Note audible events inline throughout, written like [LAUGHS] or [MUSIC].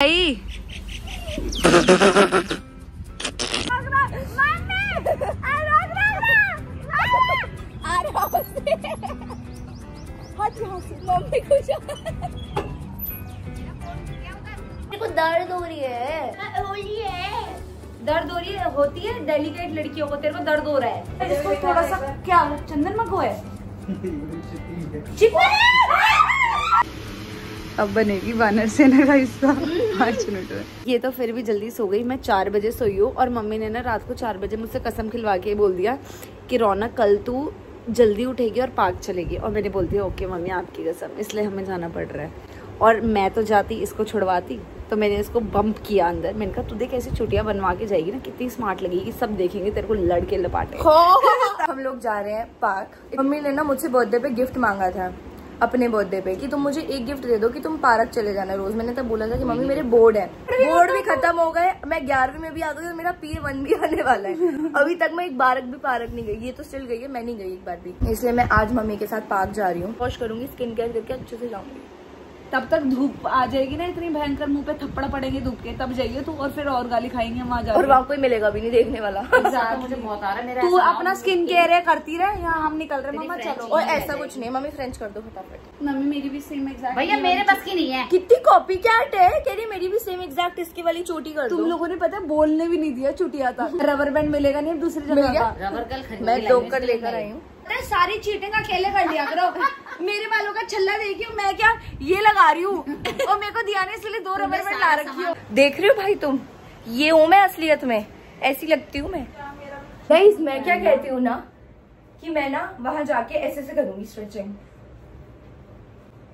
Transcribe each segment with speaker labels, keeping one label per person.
Speaker 1: मेरे को दर्द हो रही है। हो रही है।
Speaker 2: दर्द हो रही है होती है डेलिकेट लड़कियों को तेरे को दर्द हो रहा है। इसको थोड़ा सा क्या चंदन मको है? अब बनेगी बानर सेना का हिस्सा। पाँच मिनट में ये तो फिर भी जल्दी सो गई मैं चार बजे सोई हूँ और मम्मी ने ना रात को चार बजे मुझसे कसम खिलवा के बोल दिया कि रौनक कल तू जल्दी उठेगी और पार्क चलेगी। और मैंने बोल दिया ओके मम्मी आपकी कसम इसलिए हमें जाना पड़ रहा है। और मैं तो जाती इसको छुड़वाती तो मैंने इसको बम्प किया अंदर। मैंने कहा तू देख ऐसी छुट्टियाँ बनवा के जाएगी ना कितनी स्मार्ट लगेगी सब देखेंगे तेरे को लड़के लपाटे [LAUGHS]
Speaker 3: हम लोग जा रहे हैं पार्क। मम्मी ने ना मुझसे बर्थडे पे गिफ्ट मांगा था। अपने बर्थडे पे कि तुम मुझे एक गिफ्ट दे दो कि तुम पार्क चले जाना रोज। मैंने तब बोला था कि मम्मी, मेरे बोर्ड है। बोर्ड भी खत्म हो गए। मैं ग्यारहवीं में भी आ गई और मेरा पी वन भी आने वाला है। अभी तक मैं एक बारक भी पार्क नहीं गई। ये तो स्टिल गई है, मैं नहीं गई एक बार भी। इसलिए मैं आज मम्मी के साथ पार्क जा रही हूँ। वॉश करूँगी स्किन केयर करके अच्छे से जाऊँगी।
Speaker 2: तब तक धूप आ जाएगी ना इतनी भयंकर मुँह पे थप्पड़ पड़ेंगे धूप के तब जाइए तू और फिर और गाली खाएँगे वहाँ जा
Speaker 3: और वहाँ कोई मिलेगा भी नहीं देखने वाला।
Speaker 1: मुझे बहुत आ रहा है
Speaker 2: तू अपना स्किन केयर है करती रहे यहाँ हम निकल रहे मम्मा चलो।
Speaker 3: और ऐसा कुछ नहीं मम्मी फ्रेंच कर दो फटाफट।
Speaker 2: मम्मी मेरी भी सेम एग्जैक्ट
Speaker 1: भैया मेरे बस की नहीं है।
Speaker 3: कितनी कॉपी कैट है? कह रही मेरी भी सेम एग्जैक्ट इसकी वाली चोटी कर
Speaker 2: तुम लोगों ने पता है बोलने भी नहीं दिया चुटिया था रबर बैंड मिलेगा नहीं दूसरी जगह
Speaker 1: रबर कल
Speaker 3: मैं दो कर लेकर आई हूँ।
Speaker 2: अरे सारी चीटिंग अकेले कर लिया करो। मेरे बालों का छल्ला देखी हूँ, मैं क्या ये लगा रही हूँ? और मेरे को दिया ने इसलिए दो रबर बैंड ला रखी हो।
Speaker 3: देख रही हो भाई तुम? ये हूँ मैं असलियत में। ऐसी लगती हूँ मैं। गाइस मैं क्या कहती हूँ ना कि मैं ना वहाँ जाके ऐसे से करूँगी स्ट्रेचिंग
Speaker 2: हाँ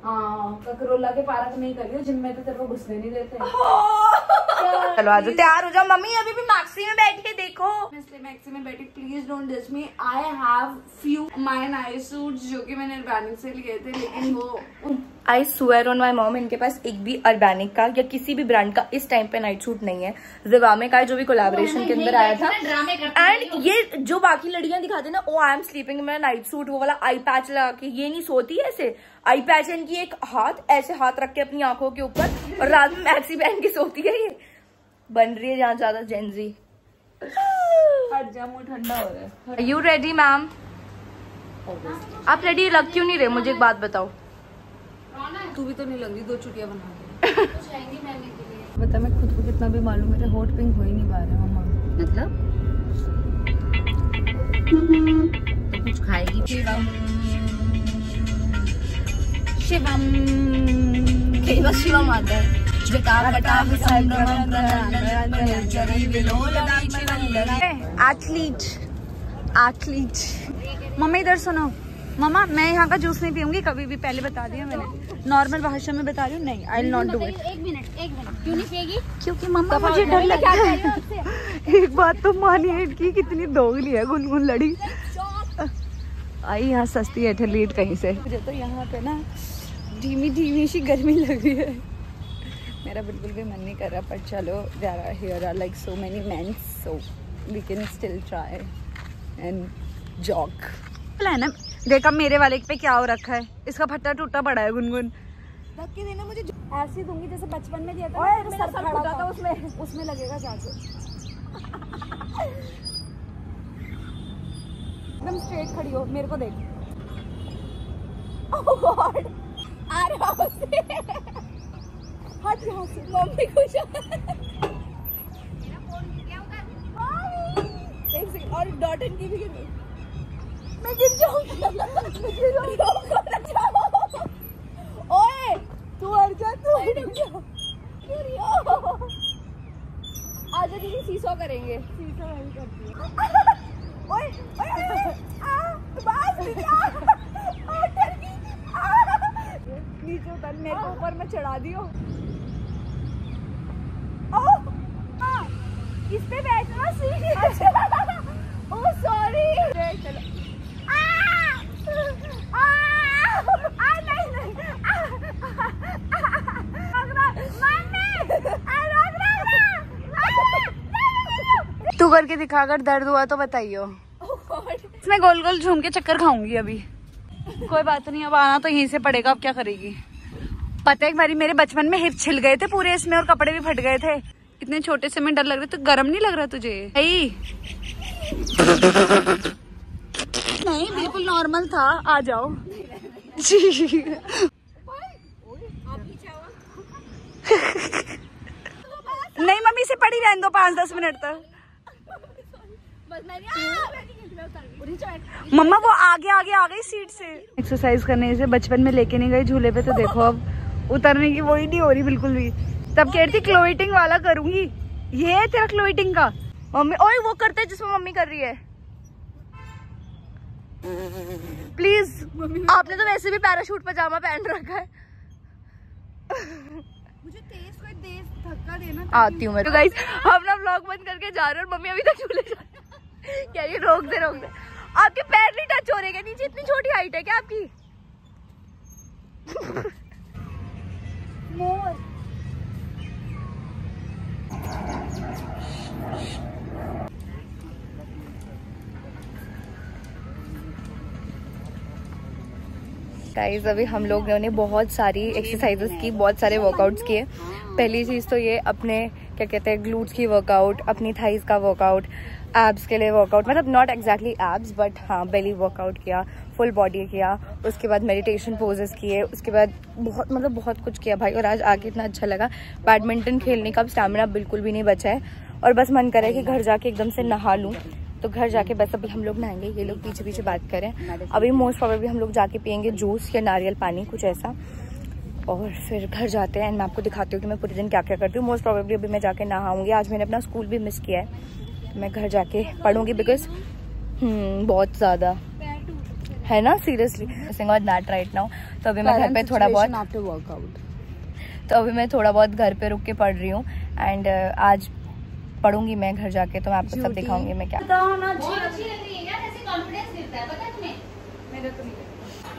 Speaker 2: ककरोला के पार्क में ही करियो जिनमें तो तेरे को घुसने नहीं देते।
Speaker 3: चलो आज तैयार हो जाओ। मम्मी अभी भी मैक्सी में बैठी है देखो।
Speaker 2: इसलिए मैक्सी में बैठी प्लीज़ डोंट जज me I have few my nice suits जो कि मैंने अर्बैनिक से लिए थे लेकिन वो
Speaker 3: I swear on my mom इनके पास एक भी अर्बैनिक का या किसी भी ब्रांड का इस टाइम पे नाइट सूट नहीं है। जिवामे का जो भी कोलेबोरेशन के अंदर आया था। एंड ये जो बाकी लड़कियाँ दिखाती ना ओ आई एम स्लीपिंग मेरा नाइट सूट वो वाला आई पैच लगा के ये नहीं सोती है ऐसे। आई पैच इनकी एक हाथ ऐसे हाथ रख के अपनी आँखों के ऊपर और रात में मैक्सी पहन के सोती है ये। बन रही है जहाँ ज़्यादा जेंजी
Speaker 2: ठंडा हो रहा है।
Speaker 3: यू रेडी मैम आप रेडी लग क्यों नहीं रहे? मुझे एक बात बताओ।
Speaker 2: तू भी तो नहीं लग रही दो चुटिया बना के। बता मैं खुद को कितना भी मालूम मेरे होट पिंक हो ही नहीं पा रहे मम्मा।
Speaker 1: मतलब? तो कुछ खाएगी?
Speaker 2: शिवम। शिवम।
Speaker 3: केवल शिवम आता है।
Speaker 2: एथलीट एथलीट मम्मा इधर सुनो। मम्मा मैं यहाँ का जूस नहीं पीऊँगी कभी भी पहले बता दिया मैंने। नॉर्मल भाषा में बता रही हूँ नहीं आई नॉट डू इट
Speaker 1: एक मिनट एक मिनट क्यों नहीं पिएगी?
Speaker 2: क्योंकि मम्मा मुझे डर लगता है [LAUGHS] एक बात तो मानिए की कितनी दोगली है गुनगुन लड़ी। आई यहाँ सस्ती है एथलीट कहीं से। मुझे तो यहाँ पे ना धीमी धीमी सी गर्मी लग रही है। मेरा बिल्कुल भी मन नहीं कर रहा पर चलो there are here are like so many man so we can still try and jog है। देखा मेरे वाले पे क्या हो रखा है। इसका फट्टा टूटा पड़ा है गुनगुन। धक्के देना मुझे ऐसे दूँगी जैसे बचपन में दिया था सर फटा था उसमें। उसमें लगेगा जाके। एकदम स्ट्रेट खड़ी हो मेरे को देख। Oh God! आ रहा उससे हट यहाँ से। मम्मी खुश एक सेकंड और डॉटन की भी गिर गई मैं गिर जाऊँगी मैं गिर जाऊँगी ओए तू हट जा तू हट जा। दीदी सीसो करेंगे। सीसो वही करती। है ओए ओए ओए आ बस आ। आ डर गई। आ। नीचे उतर मेरे ऊपर में चढ़ा दियो ओह आ इस पे बैठना सीढ़ी ओह सॉरी चलो आ आ आ नहीं नहीं आ तू करके दिखा अगर दर्द हुआ तो बताइयो। मैं गोल गोल झूम के चक्कर खाऊँगी अभी। कोई बात नहीं, अब आना तो यहीं से पड़ेगा, अब क्या करेगी?
Speaker 3: पता है एक बारी मेरे बचपन में हिप छिल गए थे पूरे इसमें और कपड़े भी फट गए थे। इतने छोटे से में डर लग रहा तो गर्म नहीं लग रहा तुझे? नहीं, बिल्कुल नॉर्मल था, आ जाओ। जी। नहीं, मम्मी से पड़ी रहने दो पाँच दस मिनट तक। मम्मा वो आगे आगे आ गई सीट से। एक्सरसाइज करने से बचपन में लेके नहीं गई झूले पे तो देखो अब। उतरने की वही नहीं हो रही बिल्कुल भी। तब कह रही थी क्लोइटिंग वाला करूँगी। ये है तेरा क्लोइटिंग का। मम्मी ओए वो करते है जिसमें मम्मी कर रही है। प्लीज़ आपने तो वैसे भी पैराशूट पजामा पहन रखा है।
Speaker 2: मुझे तेज कोई तेज धक्का देना
Speaker 3: आती हूँ मैं। तो गाइस हम ना व्लॉग बंद करके जा रहे हैं और मम्मी अभी तक झूले जा रही है। कह रही रोक दे रोक दे आपके पैर नहीं टच हो रहे क्या? नीचे इतनी छोटी हाइट है क्या आपकी? मोर। गाइस अभी हम लोगों ने बहुत सारी एक्सरसाइजेस की बहुत सारे वर्कआउट्स किए। पहली चीज़ तो ये अपने क्या कहते हैं ग्लूट्स की वर्कआउट अपनी थाइस का वर्कआउट एब्स के लिए वर्कआउट मतलब नॉट एग्जैक्टली एब्स बट हाँ बेली वर्कआउट किया फुल बॉडी किया उसके बाद मेडिटेशन पोजेस किए उसके बाद बहुत मतलब बहुत कुछ किया भाई और आज आके इतना अच्छा लगा। बैडमिंटन खेलने का स्टेमिना बिल्कुल भी नहीं बचा है और बस मन करे कि घर जाके एकदम से नहा लूँ। तो घर जाके बस अभी हम लोग नहाएँगे ये लोग पीछे पीछे बात करें अभी मोस्ट प्रॉब्लली हम लोग जाके पियेंगे जूस या नारियल पानी कुछ ऐसा। और फिर घर जाते हैं एंड मैं आपको दिखाती हूँ कि मैं पूरे दिन क्या क्या करती हूँ। मोस्ट प्रॉब्लली अभी मैं जाके नहाऊँगी आज मैंने अपना स्कूल भी मिस किया है। मैं घर जाके पढ़ूँगी बिकॉज़ बहुत ज़्यादा। है ना सीरियसली दैट राइट नाउ तो अभी मैं घर पे थोड़ा बहुत
Speaker 2: आफ्टर वर्कआउट
Speaker 3: तो अभी मैं थोड़ा बहुत घर पे रुक के पढ़ रही हूँ। एंड आज पढ़ूँगी मैं घर जाके तो मैं आपको सब दिखाऊँगी मैं क्या।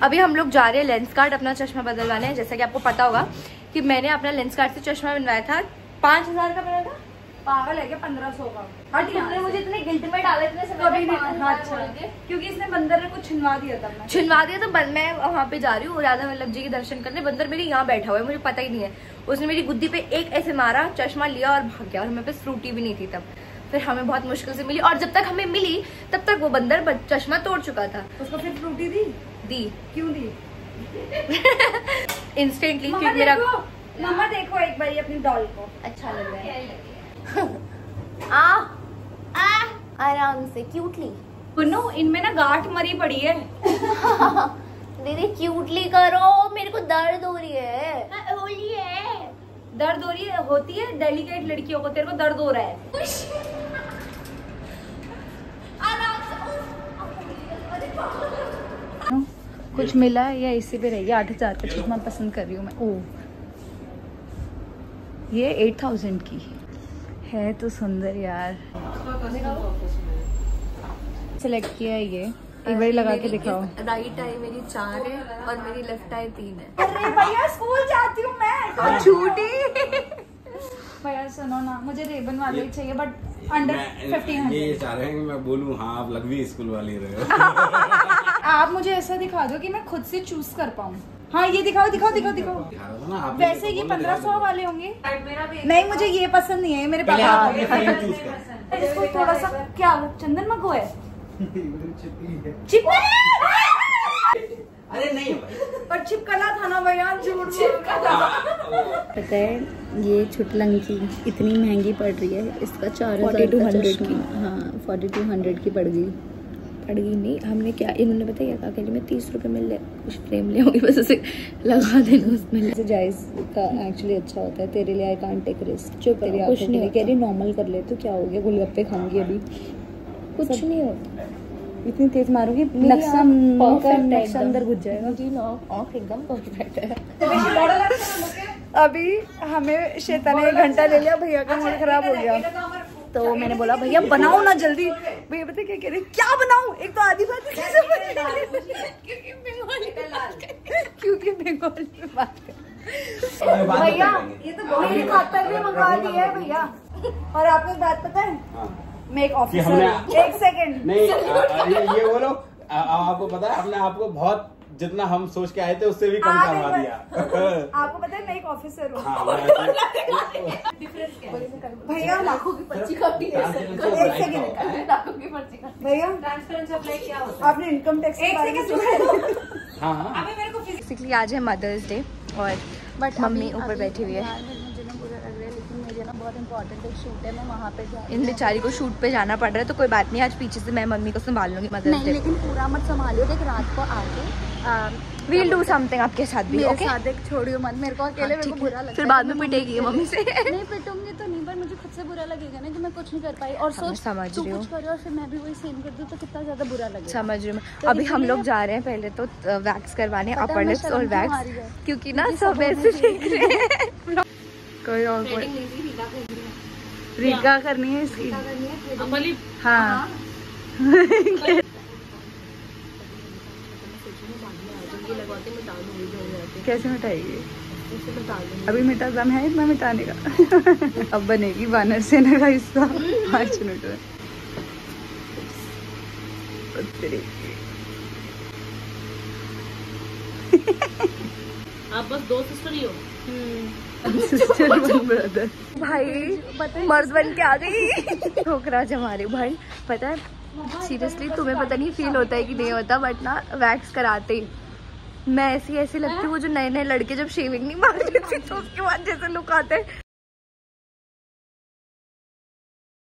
Speaker 3: अभी हम लोग जा रहे हैं लेंस कार्ड अपना चश्मा बदलवाने। जैसा कि आपको पता होगा कि मैंने अपना लेंस कार्ड से चश्मा बनवाया था। पाँच हज़ार का बना था। पागल है क्या? पंद्रह सौ का। हाँ तुमने मुझे इतने गिल्ट में डाला इतने समय
Speaker 2: कभी नहीं
Speaker 3: हाँ,
Speaker 2: हाँ,
Speaker 3: अच्छा।
Speaker 2: क्योंकि इसने बंदर ने कुछ छिनवा दिया था मैं
Speaker 3: छिनवा दिया तो बन मैं वहाँ पे जा रही हूँ राधा वल्लभ जी के दर्शन करने। बंदर मेरे यहाँ बैठा हुआ है मुझे पता ही नहीं है। उसने मेरी गुद्दी पे एक ऐसे मारा चश्मा लिया और भाग गया और हमें पास फ्रूटी भी नहीं थी तब। फिर हमें बहुत मुश्किल से मिली और जब तक हमें मिली तब तक वो बंदर चश्मा तोड़ चुका था।
Speaker 2: उसको फिर फ्रूटी दी?
Speaker 3: दी।
Speaker 2: क्यों दी? [LAUGHS]
Speaker 3: इंस्टेंटली क्योंकि मेरा
Speaker 2: देखो मम्मा देखो एक बार अपनी डॉल को।
Speaker 3: अच्छा लग रहा है? [LAUGHS]
Speaker 4: आ आ आराम से क्यूटली
Speaker 2: सुनो इनमें ना गांठ मरी पड़ी है। [LAUGHS]
Speaker 4: दीदी क्यूटली करो मेरे को दर्द हो रही है। होली है
Speaker 2: दर्द हो रही है होती है डेलिकेट लड़कियों को तेरे को दर्द हो रहा है। [LAUGHS] कुछ मिला या इसी पे रही आठ हज़ार का चश्मा पसंद कर रही हूँ मैं। ओ। ये एट थाउज़ेंड की है। तो सुंदर यार। सेलेक्ट किया है ये। एक बार लगा के दिखाओ।
Speaker 3: राइट आई मेरी चार है और मेरी लेफ़्ट आई तीन है।
Speaker 2: अरे भैया स्कूल जाती हूँ मैं।
Speaker 3: छूटी
Speaker 2: भैया सुनो ना मुझे रेबन वाले ही चाहिए बट अंडर फिफ्टीन
Speaker 5: ये चाह रहे हैं कि मैं बोलूँ हाँ आप लग भी स्कूल वाली रहे हो. [LAUGHS]
Speaker 2: आप मुझे ऐसा दिखा दो कि मैं खुद से चूज़ कर पाऊँ। हाँ ये दिखाओ दिखाओ दिखाओ दिखाओ। वैसे ये पंद्रह सौ वाले होंगे। नहीं मुझे ये पसंद नहीं है मेरे पापा इसको थोड़ा सा क्या चंदन मगो है? [LAUGHS]
Speaker 5: अरे नहीं
Speaker 2: पर छिपकला था ना भैया झूठ छिपकला।
Speaker 6: पता है ये छुटलंकी इतनी महँगी पड़ रही है इसका चार हज़ार का हाँ फोर्टी टू हंड्रेड की पड़ गई।
Speaker 3: पड़ गई नहीं। हमने क्या इन्होंने बताया क्या कह? मैं तीस रुपए में ले कुछ फ्रेम ले आऊँगी बस उसे लगा देना उसमें।
Speaker 6: जैसे जायज़ का एक्चुअली अच्छा होता है। तेरे लिए आई कांट टेक रिस्क
Speaker 3: चुप
Speaker 6: तेरी
Speaker 3: कुछ नहीं
Speaker 6: कह रही नॉर्मल कर ले तो क्या हो गया? गोलगप्पे खाऊँगी अभी।
Speaker 3: कुछ नहीं होता।
Speaker 6: इतनी तेज मारूँगी नक्शा का नक्शा अंदर घुस जाएगा
Speaker 3: ना? आँख एकदम परफेक्ट है।
Speaker 2: अभी हमें श्वेता ने एक घंटा ले लिया भैया का मूड खराब हो गया। तो मैंने बोला भैया बनाओ ना जल्दी। भैया पता क्या कह रहे क्या बनाऊँ? एक तो आधी बात क्योंकि बंगाली में बात भैया ये तो भी मंगा दी है भैया। और आपको एक बात पता है?
Speaker 5: हाँ।
Speaker 2: मैं एक ऑफिसर एक सेकंड
Speaker 5: नहीं ये बोलो आपको पता है अपने आप को बहुत जितना हम सोच के आए थे उससे भी कम करवा दिया। [LAUGHS]
Speaker 4: आपको पता है मैं एक ऑफिसर हूँ।
Speaker 5: हाँ,
Speaker 4: भैया लाखों की पर्ची काटी है
Speaker 5: एक
Speaker 4: सेकंड लाखों की पर्ची काटी। भैया आपने इनकम टैक्स एक सेकंड
Speaker 5: हाँ? हाँ।
Speaker 3: बेसिकली आज है मदर्स डे और
Speaker 2: बट
Speaker 3: मम्मी ऊपर बैठी हुई है।
Speaker 2: यार मुझे ना बुरा लग रहा है लेकिन मेरे ना बहुत इंपॉर्टेंट एक शूट है मैं वहाँ पे
Speaker 3: इन बेचारी को शूट पे जाना पड़ रहा है तो कोई बात नहीं आज पीछे से मैं मम्मी को संभाल लूँगी मदर्स
Speaker 2: नहीं लेकिन पूरा मत संभालियो देख रात को आके
Speaker 3: वील डू समथिंग आपके साथ भी ओके
Speaker 2: साथ एक छोड़ियो मत मेरे को अकेले मेरे को बुरा लगता
Speaker 3: फिर बाद में पिटेगी
Speaker 2: मम्मी
Speaker 3: मम्मी से।
Speaker 2: नहीं पिटूँगी तो नहीं पर मुझे खुद से बुरा लगेगा ना कि मैं कुछ नहीं कर पाई। और
Speaker 3: हाँ,
Speaker 2: सोच
Speaker 3: समझ रही हूँ।
Speaker 2: कुछ करे और फिर मैं भी वही सेम कर दूँ तो कितना ज़्यादा बुरा लगेगा।
Speaker 3: समझ रही हूँ।
Speaker 2: तो
Speaker 3: अभी हम लोग जा रहे हैं पहले तो वैक्स करवाने अपर लिप्स और वैक्स क्योंकि ना सब ऐसे देख रहे हैं। कोई और कोई रीका करनी है इसकी। हाँ। [LAUGHS] कैसे मिटाएगी अभी मिटा दम है इतना मिटाने का। अब बनेगी बानर सेना का हिस्सा। पाँच मिनट में।
Speaker 7: आप बस दो सिस्टर ही हो।
Speaker 3: सिस्टर ब्रदर [LAUGHS] भाई मर्द बन के आ गई। ठोकरा हमारे भाई। पता है सीरियसली तुम्हें पता नहीं फील होता है कि नहीं होता बट ना वैक्स कराते। ही मैं ऐसी ऐसी लगती हूँ, वो जो नए नए लड़के जब शेविंग नहीं मारते तो उसके बाद जैसे लुक आते हैं।